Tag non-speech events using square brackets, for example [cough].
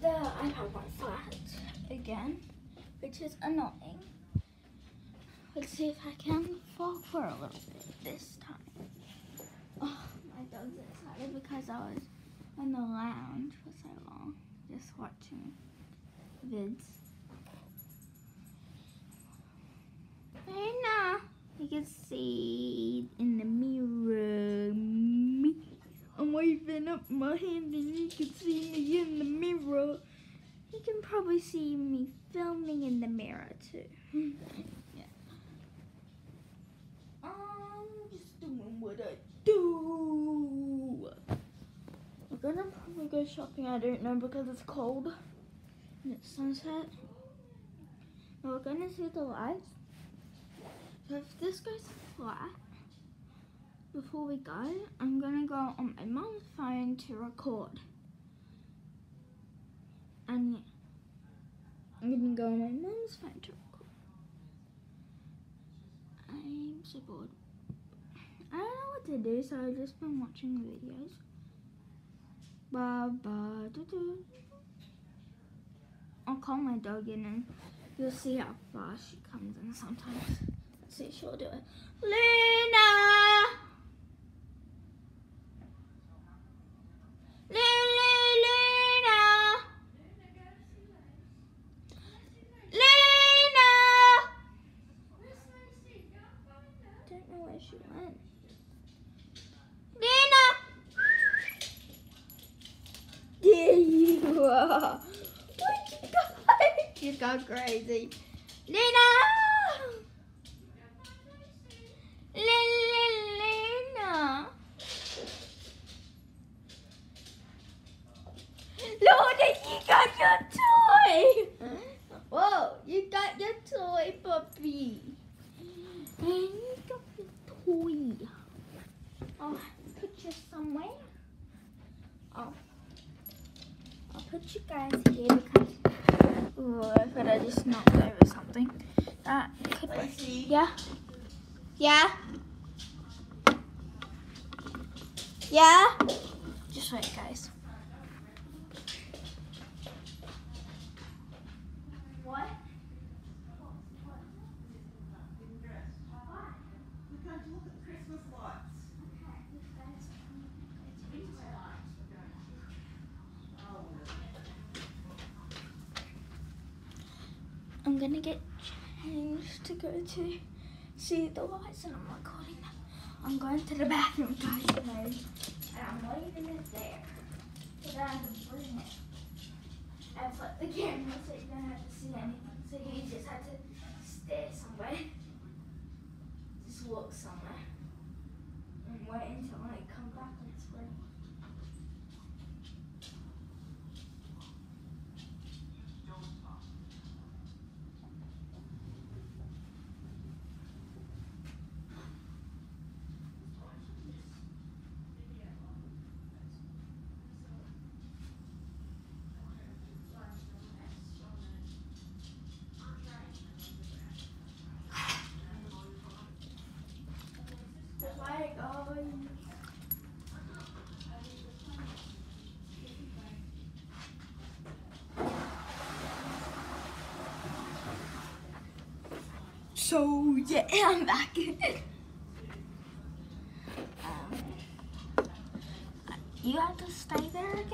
the iPad won't flat again, which is annoying. Let's see if I can fall for a little bit this time. Oh, my dog's excited because I was on the lounge for so long, just watching vids. Hey, You can see in the mirror me. I'm waving up my hand and you can see probably see me filming in the mirror too. yeah. [laughs] I'm just doing what I do. We're gonna probably go shopping, I don't know, because it's cold and it's sunset. We're gonna see the lights. So if this goes flat, before we go, I'm gonna go on my mom's phone to record. And yeah, I'm gonna go mom's phone to record. I'm so bored. I don't know what to do, so I've just been watching videos. Ba ba doo doo. I'll call my dog in and you'll see how fast she comes in sometimes. Let's see, she'll do it. Luna! She went. There [laughs] you are. What you got? You got crazy. Lena! Lena! Lorna, you got your toy! Whoa, you got your toy, puppy. And you got toy. I'll put you somewhere. I'll, I'll put you guys here because ooh, I thought I just knocked over something. That could be. Yeah? Yeah? Yeah? Just wait, guys. I'm gonna get changed to go to see the lights and I'm recording them. I'm going to the bathroom guys today and I'm leaving it there. But I have to bring it. I put the camera so you don't have to see anything. So you just have to stare somewhere. Just walk somewhere. And wait until I come back and it's. Like, oh, So yeah, [laughs] I'm back. um, you have to stay there